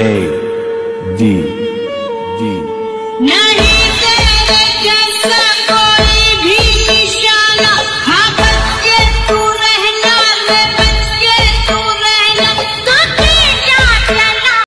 A D